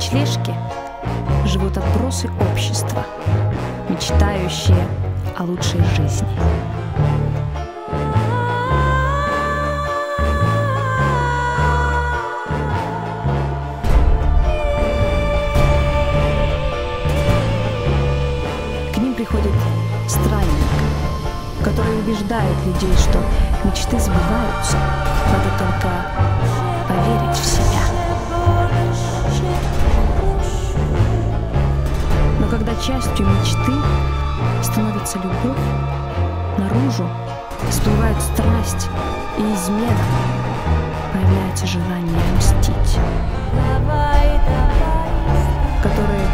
ночлежке живут отбросы общества, мечтающие о лучшей жизни. К ним приходит странник, который убеждает людей, что мечты сбываются, надо только поверить в себя. когда частью мечты становится любовь, наружу всплывает страсть и измена, появляется желание мстить. Которые,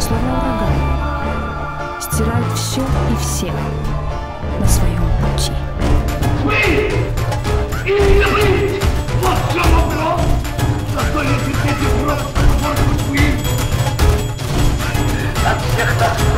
словно ураган, стирают все и всех на своем пути. Мы! Вот в чем вопрос! Просто Gracias.